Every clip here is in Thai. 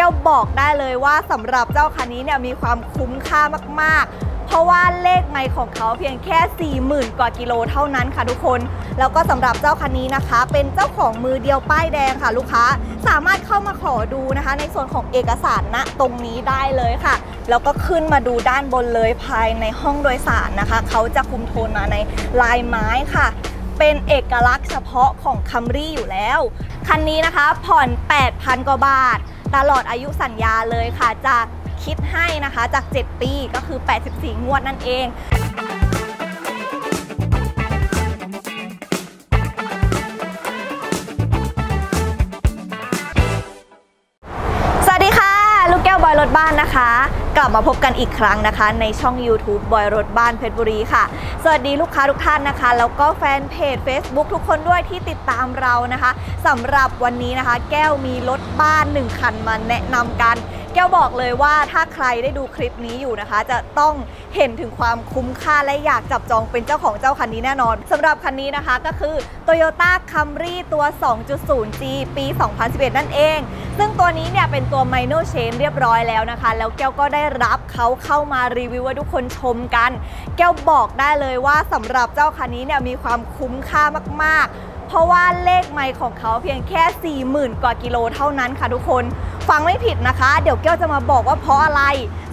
แก้วบอกได้เลยว่าสำหรับเจ้าคันนี้เนี่ยมีความคุ้มค่ามากๆ เพราะว่าเลขไมล์ของเขาเพียงแค่ 40,000 กว่ากิโลเท่านั้นค่ะทุกคน แล้วก็สำหรับเจ้าคันนี้นะคะ เป็นเจ้าของมือเดียวป้ายแดงค่ะลูกค้าสามารถเข้ามาขอดูนะคะ ในส่วนของเอกสารณตรงนี้ได้เลยค่ะ แล้วก็ขึ้นมาดูด้านบนเลยภายในห้องโดยสารนะคะ เขาจะคุมโทนมาในลายไม้ค่ะเป็นเอกลักษณ์เฉพาะของคัมรี่อยู่แล้ว คันนี้นะคะผ่อน 8,000 กว่าบาท ตลอดอายุสัญญาเลยค่ะจะคิดให้นะคะจาก 7 ปีก็คือ 84 งวดนั่นเองสวัสดีค่ะ ลูกแก้วบอยรถบ้านนะคะ กลับมาพบกันอีกครั้งนะคะ ในช่อง YouTube บอยรถบ้านเพชรบุรีค่ะ สวัสดีลูกค้าทุกท่านนะคะ แล้วก็แฟนเพจ Facebook ทุกคนด้วยที่ติดตามเรานะคะสำหรับวันนี้นะคะ แก้วมีรถบ้าน 1 คันมาแนะนำกัน ก้วบอกเลยว่าถ้าใครได้ดูคลิปนี้อยู่นะคะ จะต้องเห็นถึงความคุ้มค่าและอยากจับจองเป็นเจ้าของเจ้าคันนี้แน่นอนสำหรับคันนี้นะคะก็คือ Toyota Camry ตัว 2.0G ปี 2011 นั่นเอง ซึ่งตัวนี้เนี่ยเป็นตัว Minor Change เรียบร้อยแล้วนะคะ แล้วแก้วก็ได้รับเขาเข้ามารีวิวให้ทุกคนชมกัน แก้วบอกได้เลยว่าสำหรับเจ้าคันนี้เนี่ยมีความคุ้มค่ามากๆ เพราะว่าเลขไมล์ของเขาเพียงแค่ 40,000 กว่ากิโลเท่านั้นค่ะทุกคน ฟังไม่ผิดนะคะ เดี๋ยวแก้วจะมาบอกว่าเพราะอะไร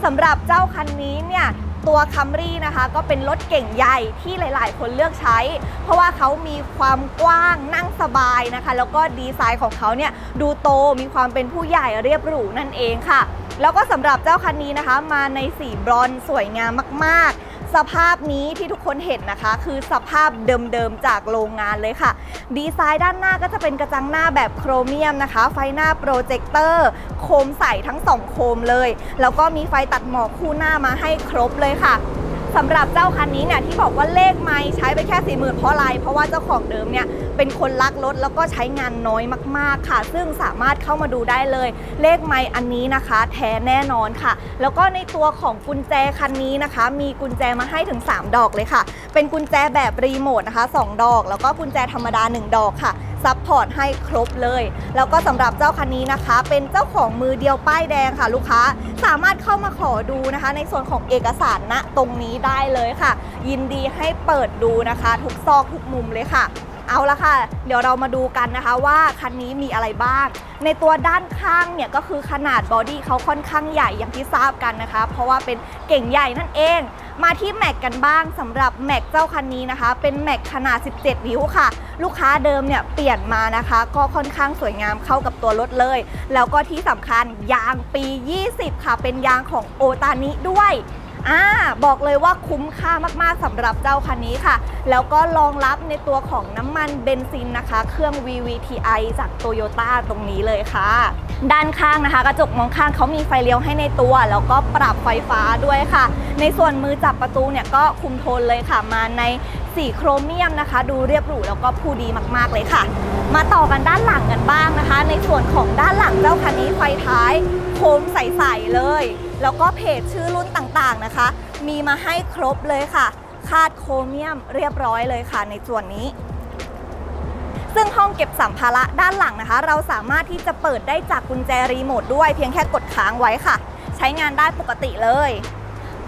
สำหรับเจ้าคันนี้เนี่ยตัวคัมรี่นะคะก็เป็นรถเก่งใหญ่ที่หลาย ๆ คนเลือกใช้ เพราะว่าเขามีความกว้างนั่งสบายนะคะ แล้วก็ดีไซน์ของเขาเนี่ยดูโตมีความเป็นผู้ใหญ่เรียบหรูนั่นเองค่ะ แล้วก็สำหรับเจ้าคันนี้นะคะ มาในสีบรอนซ์สวยงามมาก ๆ สภาพนี้ที่ทุกคนเห็นนะคะ คือสภาพเดิมๆจากโรงงานเลยค่ะ ดีไซน์ด้านหน้าก็จะเป็นกระจังหน้าแบบโครเมียมนะคะ ไฟหน้าโปรเจคเตอร์โคมใสทั้งสองโคมเลย แล้วก็มีไฟตัดหมอกคู่หน้ามาให้ครบเลยค่ะ สำหรับเจ้าคันนี้เนี่ยที่บอกว่าเลขไมล์ใช้ไปแค่สี่หมื่นเพราะอะไรเพราะว่าเจ้าของเดิมเนี่ยเป็นคนรักรถแล้วก็ใช้งานน้อยมากๆค่ะ ซึ่งสามารถเข้ามาดูได้เลย เลขไมล์อันนี้นะคะ แท้แน่นอนค่ะ แล้วก็ในตัวของกุญแจคันนี้นะคะ มีกุญแจมาให้ถึง 3 ดอกเลยค่ะ เป็นกุญแจแบบรีโมทนะคะ 2 ดอก แล้วก็กุญแจธรรมดา 1 ดอกค่ะ ซัพพอร์ตให้ครบเลย แล้วก็สำหรับเจ้าคันนี้นะคะ เป็นเจ้าของมือเดียวป้ายแดงค่ะ ลูกค้าสามารถเข้ามาขอดูนะคะ ในส่วนของเอกสารณตรงนี้ได้เลยค่ะ ยินดีให้เปิดดูนะคะ ทุกซอกทุกมุมเลยค่ะ เอาละค่ะ เดี๋ยวเรามาดูกันนะคะว่าคันนี้มีอะไรบ้าง ในตัวด้านข้างเนี่ยก็คือขนาดบอดี้เขาค่อนข้างใหญ่อย่างที่ทราบกันนะคะ เพราะว่าเป็นเก่งใหญ่นั่นเอง มาที่แม็กกันบ้างสำหรับแม็กเจ้าคันนี้นะคะ เป็นแม็กขนาด 17 นิ้วค่ะ ลูกค้าเดิมเนี่ยเปลี่ยนมานะคะ ก็ค่อนข้างสวยงามเข้ากับตัวรถเลย แล้วก็ที่สำคัญยางปี 20 ค่ะ เป็นยางของโอตานิด้วย อ่าบอกเลยว่าคุ้มค่ามากๆสำหรับเจ้าคันนี้ค่ะ แล้วก็รองรับในตัวของน้ำมันเบนซินนะคะ เครื่อง VVTi จาก Toyota ตรงนี้เลยค่ะ ด้านข้างนะคะ กระจกมองข้างเขามีไฟเลี้ยวให้ในตัว แล้วก็ปรับไฟฟ้าด้วยค่ะ ในส่วนมือจับประตูเนี่ยก็คุมโทนเลยค่ะ มาในสีโครเมียมนะคะ ดูเรียบหรูแล้วก็ผู้ดีมากๆเลยค่ะ มาต่อกันด้านหลังกันบ้างนะคะ ในส่วนของด้านหลังเจ้าคันนี้ไฟท้ายโคมใสๆเลย แล้วก็เพจชื่อรุ่นต่างๆนะคะ มีมาให้ครบเลยค่ะ คาดโครเมียมเรียบร้อยเลยค่ะในส่วนนี้ ซึ่งห้องเก็บสัมภาระด้านหลังนะคะ เราสามารถที่จะเปิดได้จากกุญแจรีโมทด้วยเพียงแค่กดค้างไว้ค่ะ ใช้งานได้ปกติเลย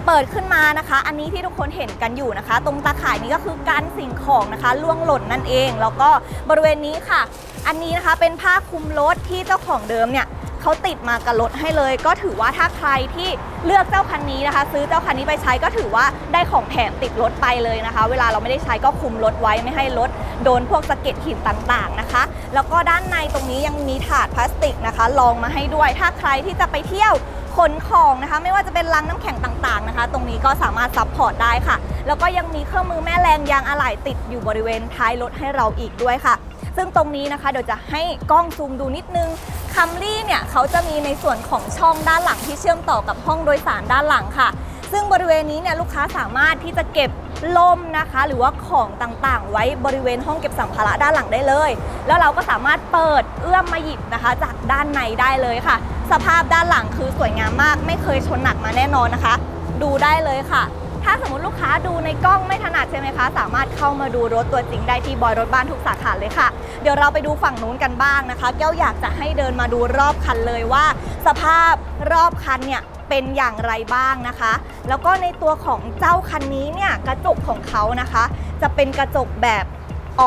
เปิดขึ้นมานะคะ อันนี้ที่ทุกคนเห็นกันอยู่นะคะ ตรงตาข่ายนี้ก็คือการสิ่งของนะคะล่วงหล่นนั่นเอง แล้วก็บริเวณนี้ค่ะ อันนี้นะคะเป็นผ้าคลุมรถที่เจ้าของเดิมเนี่ย เขาติดมากับรถให้เลย ก็ถือว่าถ้าใครที่เลือกเจ้าคันนี้นะคะ ซื้อเจ้าคันนี้ไปใช้ก็ถือว่าได้ของแถมติดรถไปเลยนะคะ เวลาเราไม่ได้ใช้ก็คุมรถไว้ไม่ให้รถโดนพวกสะเก็ดหินต่างๆนะคะ แล้วก็ด้านในตรงนี้ยังมีถาดพลาสติกนะคะรองมาให้ด้วย ถ้าใครที่จะไปเที่ยวขนของนะคะไม่ว่าจะเป็นลังน้ำแข็งต่างๆนะคะ ตรงนี้ก็สามารถซับพอร์ตได้ค่ะ แล้วก็ยังมีเครื่องมือแม่แรงยางอะไหล่ติดอยู่บริเวณท้ายรถให้เราอีกด้วยค่ะ ซึ่งตรงนี้นะคะเดี๋ยวจะให้กล้องซูมดูนิดนึงคัมรี่เนี่ยเขาจะมีในส่วนของช่องด้านหลังที่เชื่อมต่อกับห้องโดยสารด้านหลังค่ะ ซึ่งบริเวณนี้เนี่ยลูกค้าสามารถที่จะเก็บล่มนะคะ หรือว่าของต่างๆ ไว้บริเวณห้องเก็บสัมภาระด้านหลังได้เลย แล้วเราก็สามารถเปิดเอื้อมมาหยิบนะคะ จากด้านในได้เลยค่ะ สภาพด้านหลังคือสวยงามมาก ไม่เคยชนหนักมาแน่นอนนะคะ ดูได้เลยค่ะ ถ้าสมมติลูกค้าดูในกล้องไม่ถนัดใช่ไหมคะ สามารถเข้ามาดูรถตัวจริงได้ที่บอยรถบ้านทุกสาขาเลยค่ะ เดี๋ยวเราไปดูฝั่งนู้นกันบ้างนะคะแก้วอยากจะให้เดินมาดูรอบคันเลยว่า สภาพรอบคันเนี่ยเป็นอย่างไรบ้างนะคะ แล้วก็ในตัวของเจ้าคันนี้เนี่ยกระจกของเขานะคะ จะเป็นกระจกแบบ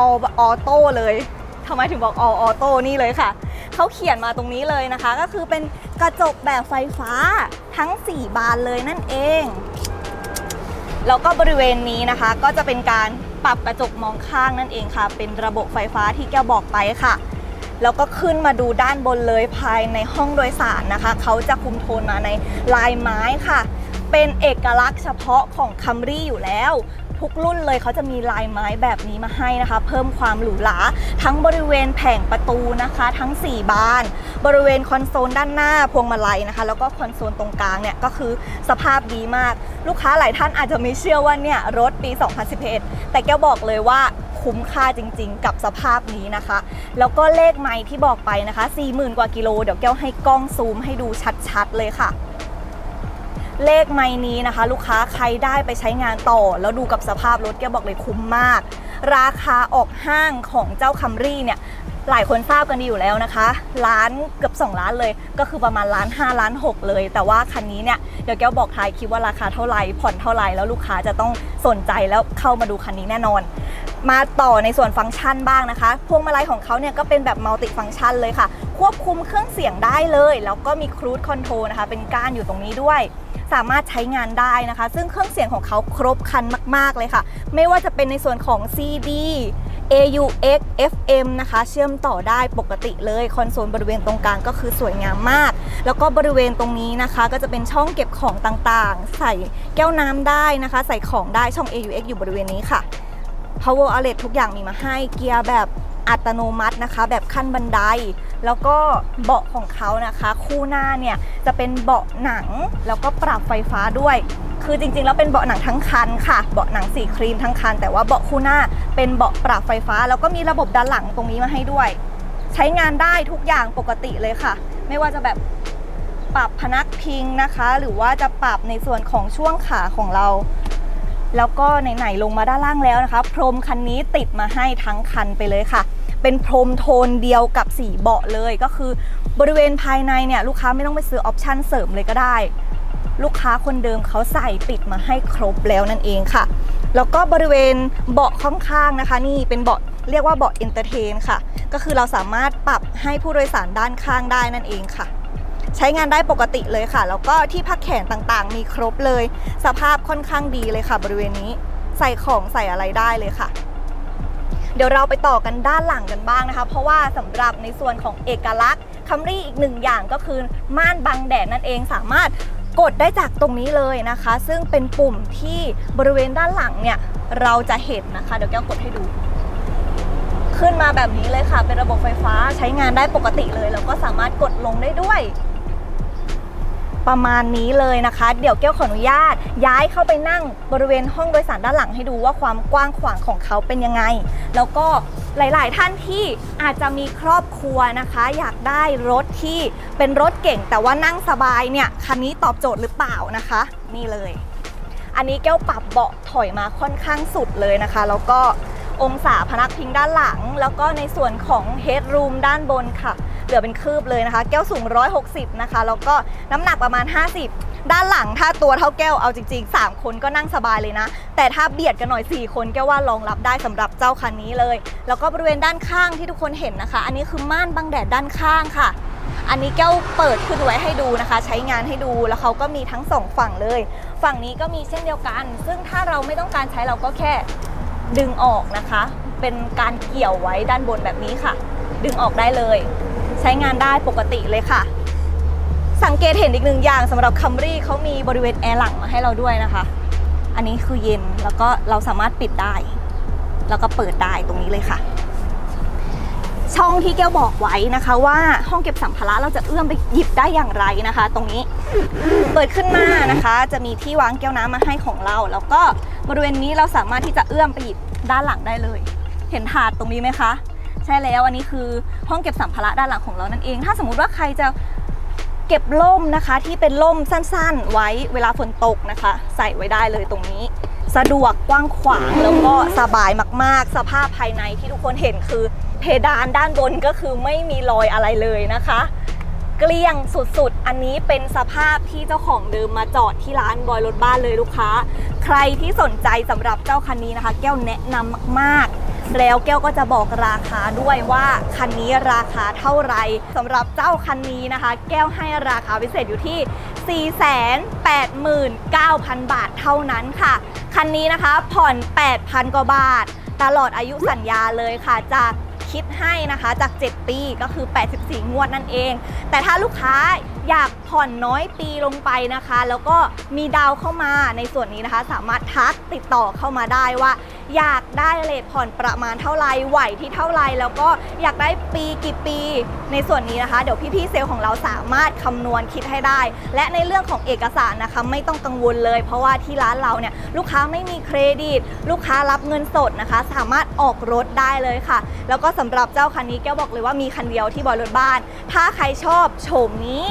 all auto เลยทำไมถึงบอก all auto นี่เลยค่ะเขาเขียนมาตรงนี้เลยนะคะ ก็คือเป็นกระจกแบบไฟฟ้าทั้ง 4 บานเลยนั่นเอง แล้วก็บริเวณนี้นะคะ ก็จะเป็นการปรับกระจกมองข้างนั่นเองค่ะ เป็นระบบไฟฟ้าที่แก้วบอกไปค่ะ แล้วก็ขึ้นมาดูด้านบนเลยภายในห้องโดยสารนะคะ เขาจะคุมโทนมาในลายไม้ค่ะ เป็นเอกลักษณ์เฉพาะของคัมรี่อยู่แล้ว ทุกรุ่นเลยเขาจะมีลายไม้แบบนี้มาให้นะคะ เพิ่มความหรูหราทั้งบริเวณแผงประตูนะคะ ทั้ง 4 บาน บริเวณคอนโซลด้านหน้าพวงมาลัยนะคะ แล้วก็คอนโซลตรงกลางเนี่ยก็คือสภาพดีมาก ลูกค้าหลายท่านอาจจะไม่เชื่อว่าเนี่ยรถปี 2011 แต่แกบอกเลยว่าคุ้มค่าจริงๆ กับสภาพนี้นะคะ แล้วก็เลขไม้ที่บอกไปนะคะ 40,000 กว่ากิโล เดี๋ยวแก้วให้กล้องซูมให้ดูชัดๆ เลยค่ะ เลขไม้นี้นะคะ ลูกค้าใครได้ไปใช้งานต่อ แล้วดูกับสภาพรถแกบอกเลยคุ้มมาก ราคาออกห้างของเจ้าคัมรี่เนี่ยหลายคนทราบกันดีอยู่แล้วนะคะล้านเกือบ2ล้านเลยก็คือประมาณล้าน5ล้าน6 เลย แต่ว่าคันนี้เนี่ยเดี๋ยวแก้วบอกท้ายคลิปว่าราคาเท่าไหร่ผ่อนเท่าไหร่แล้วลูกค้าจะต้องสนใจแล้วเข้ามาดูคันนี้แน่นอน มาต่อในส่วนฟังก์ชันบ้างนะคะ พวงมาลัยของเขาเนี่ยก็เป็นแบบมัลติฟังก์ชันเลยค่ะ ควบคุมเครื่องเสียงได้เลย แล้วก็มีครู i คอนโทรนะคะ เป็นก้านอยู่ตรงนี้ด้วย สามารถใช้งานได้นะคะ ซึ่งเครื่องเสียงของเขาครบครันมาก ๆ เลยค่ะ ไม่ว่าจะเป็นในส่วนของ CD AUX FM นะคะ เชื่อมต่อได้ปกติเลย คอนโซลบริเวณตรงกลางก็คือสวยงามมาก แล้วก็บริเวณตรงนี้นะคะ ก็จะเป็นช่องเก็บของต่างๆ ใส่แก้วน้ำได้นะคะ ใส่ของได้ช่อง AUX อยู่บริเวณนี้ค่ะ power outlet ทุกอย่างมีมาให้เกียร์แบบอัตโนมัตินะคะ แบบขั้นบันได แล้วก็เบาะของเขานะคะ คู่หน้าเนี่ยจะเป็นเบาะหนังแล้วก็ปรับไฟฟ้าด้วย คือจริงๆ แล้วเป็นเบาะหนังทั้งคันค่ะ เบาะหนังสีครีมทั้งคัน แต่ว่าเบาะคู่หน้าเป็นเบาะปรับไฟฟ้า แล้วก็มีระบบด้านหลังตรงนี้มาให้ด้วย ใช้งานได้ทุกอย่างปกติเลยค่ะ ไม่ว่าจะแบบปรับพนักพิงนะคะ หรือว่าจะปรับในส่วนของช่วงขาของเรา แล้วก็ไหนๆลงมาด้านล่างแล้วนะคะ พรมคันนี้ติดมาให้ทั้งคันไปเลยค่ะ เป็นพรมโทนเดียวกับสีเบาะเลยก็คือบริเวณภายในเนี่ยลูกค้าไม่ต้องไปซื้อออปชั่นเสริมเลยก็ได้ ลูกค้าคนเดิมเขาใส่ติดมาให้ครบแล้วนั่นเองค่ะ แล้วก็บริเวณเบาะข้างๆนะคะ นี่เป็นเบาะเรียกว่าเบาะ entertain ค่ะ ก็คือเราสามารถปรับให้ผู้โดยสารด้านข้างได้นั่นเองค่ะ ใช้งานได้ปกติเลยค่ะ แล้วก็ที่พักแขนต่างๆ มีครบเลย สภาพค่อนข้างดีเลยค่ะ บริเวณนี้ใส่ของใส่อะไรได้เลยค่ะ เดี๋ยวเราไปต่อกันด้านหลังกันบ้างนะคะ เพราะว่าสำหรับในส่วนของเอกลักษณ์ Camry อีกหนึ่งอย่างก็คือม่านบังแดดนั่นเองสามารถกดได้จากตรงนี้เลยนะคะ ซึ่งเป็นปุ่มที่บริเวณด้านหลังเนี่ยเราจะเห็นนะคะ เดี๋ยวแก้วกดให้ดู ขึ้นมาแบบนี้เลยค่ะ เป็นระบบไฟฟ้าใช้งานได้ปกติเลย แล้วก็สามารถกดลงได้ด้วย ประมาณนี้เลยนะคะ เดี๋ยวแก้วขออนุญาต ย้ายเข้าไปนั่งบริเวณห้องโดยสารด้านหลังให้ดูว่าความกว้างขวางของเขาเป็นยังไง แล้วก็หลาย ๆ ท่านที่อาจจะมีครอบครัวนะคะ อยากได้รถที่เป็นรถเก่ง แต่ว่านั่งสบายเนี่ยคันนี้ตอบโจทย์หรือเปล่านะคะ นี่เลย อันนี้แก้วปรับเบาะถอยมาค่อนข้างสุดเลยนะคะ แล้วก็องศาพนักพิงด้านหลัง แล้วก็ในส่วนของเฮดรูมด้านบนค่ะ เหลือเป็นคืบเลยนะคะ แก้วสูง 160 นะคะ แล้วก็น้ำหนักประมาณ 50 ด้านหลังถ้าตัวเท่าแก้วเอาจริง ๆ 3 คนก็นั่งสบายเลยนะ แต่ถ้าเบียดกันหน่อย 4 คนแก้วว่ารองรับได้สำหรับเจ้าคันนี้เลย แล้วก็บริเวณด้านข้างที่ทุกคนเห็นนะคะ อันนี้คือม่านบังแดดด้านข้างค่ะอันนี้แก้วเปิดขึ้นไว้ให้ดูนะคะ ใช้งานให้ดูแล้วเขาก็มีทั้งสองฝั่งเลย ฝั่งนี้ก็มีเช่นเดียวกัน ซึ่งถ้าเราไม่ต้องการใช้เราก็แค่ดึงออกนะคะ เป็นการเกี่ยวไว้ด้านบนแบบนี้ค่ะ ดึงออกได้เลย ใช้งานได้ปกติเลยค่ะ สังเกตเห็นอีกหนึ่งอย่างสำหรับคัมรี่เขามีบริเวณแอร์หลังมาให้เราด้วยนะคะ อันนี้คือเย็นแล้วก็เราสามารถปิดได้ แล้วก็เปิดได้ตรงนี้เลยค่ะ ช่องที่แก้วบอกไว้นะคะว่าห้องเก็บสัมภาระเราจะเอื้อมไปหยิบได้อย่างไรนะคะ ตรงนี้เปิดขึ้นมานะคะ จะมีที่วางแก้วน้ำมาให้ของเรา แล้วก็บริเวณนี้เราสามารถที่จะเอื้อมไปหยิบด้านหลังได้เลย เห็นถาดตรงนี้ไหมคะ ใช่แล้วอันนี้คือห้องเก็บสัมภาระด้านหลังของเรานั่นเอง ถ้าสมมุติว่าใครจะเก็บร่มนะคะ ที่เป็นร่มสั้นๆ ไว้เวลาฝนตกนะคะ ใส่ไว้ได้เลยตรงนี้ สะดวกกว้างขวางแล้วก็สบายมากๆ สภาพภายในที่ทุกคนเห็นคือ เพดานด้านบนก็คือไม่มีรอยอะไรเลยนะคะเกลี้ยงสุดๆ อันนี้เป็นสภาพที่เจ้าของเดิมมาจอดที่ร้านบอยรถบ้านเลยลูกค้า ใครที่สนใจสำหรับเจ้าคันนี้นะคะ แก้วแนะนำมากๆ แล้วแก้วก็จะบอกราคาด้วยว่าคันนี้ราคาเท่าไหร่สำหรับเจ้าคันนี้นะคะ แก้วให้ราคาพิเศษอยู่ที่ 489,000 บาทเท่านั้นค่ะ คันนี้นะคะผ่อน 8,000 กว่าบาท ตลอดอายุสัญญาเลยค่ะจากคิดให้นะคะจาก 7 ปีก็คือ 84 งวดนั่นเอง แต่ถ้าลูกค้าอยากผ่อนน้อยปีลงไปนะคะ แล้วก็มีดาวเข้ามาในส่วนนี้นะคะ สามารถทักติดต่อเข้ามาได้ว่า อยากได้เลทผ่อนประมาณเท่าไรไหวที่เท่าไรแล้วก็อยากได้ปีกี่ปี ในส่วนนี้นะคะ เดี๋ยวพี่ๆเซลล์ของเราสามารถคำนวณคิดให้ได้ และในเรื่องของเอกสารนะคะ ไม่ต้องกังวลเลย เพราะว่าที่ร้านเราเนี่ยลูกค้าไม่มีเครดิต ลูกค้ารับเงินสดนะคะ สามารถออกรถได้เลยค่ะ แล้วก็สำหรับเจ้าคันนี้แก้วบอกเลยว่ามีคันเดียวที่บอยรถบ้าน ถ้าใครชอบโฉมนี้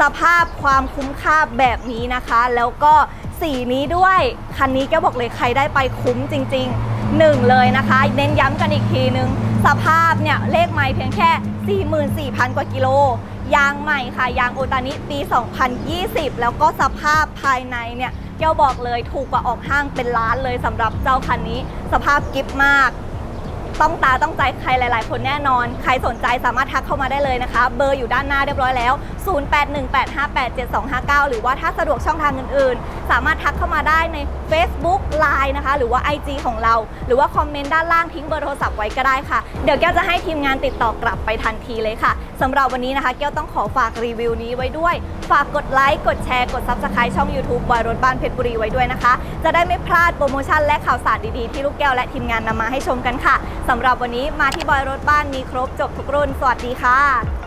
สภาพความคุ้มค่าแบบนี้นะคะ แล้วก็สีนี้ด้วย คันนี้แกบอกเลยใครได้ไปคุ้มจริงๆหนึ่งเลยนะคะ เน้นย้ำกันอีกทีนึง สภาพเนี่ยเลขไม้เพียงแค่ 44,000 กว่ากิโล ยางใหม่ค่ะ ยางโอตานิปี 2020 แล้วก็สภาพภายในเนี่ยแกบอกเลยถูกกว่าออกห้างเป็นล้านเลยสำหรับเจ้าคันนี้ สภาพกิฟมาก ต้องตาต้องใจใครหลาย ๆ คนแน่นอน ใครสนใจสามารถทักเข้ามาได้เลยนะคะ เบอร์อยู่ด้านหน้าเรียบร้อยแล้ว 0818587259 หรือว่าถ้าสะดวกช่องทางอื่น ๆ สามารถทักเข้ามาได้ใน Facebook Line นะคะ หรือว่า IG ของเรา หรือว่าคอมเมนต์ด้านล่างทิ้งเบอร์โทรศัพท์ไว้ก็ได้ค่ะ เดี๋ยวแก้วจะให้ทีมงานติดต่อกลับไปทันทีเลยค่ะ สำหรับวันนี้นะคะแก้วต้องขอฝากรีวิวนี้ไว้ด้วย ฝากกดไลค์กดแชร์กด Subscribe ช่อง YouTube บอยรถบ้านเพชรบุรีไว้ด้วยนะคะ จะได้ไม่พลาดโปรโมชั่นและข่าวสารดีๆที่ลูกแก้วและทีมงานนำมาให้ชมกันค่ะสำหรับวันนี้มาที่บอยรถบ้านมีครบจบทุกรุ่นสวัสดีค่ะ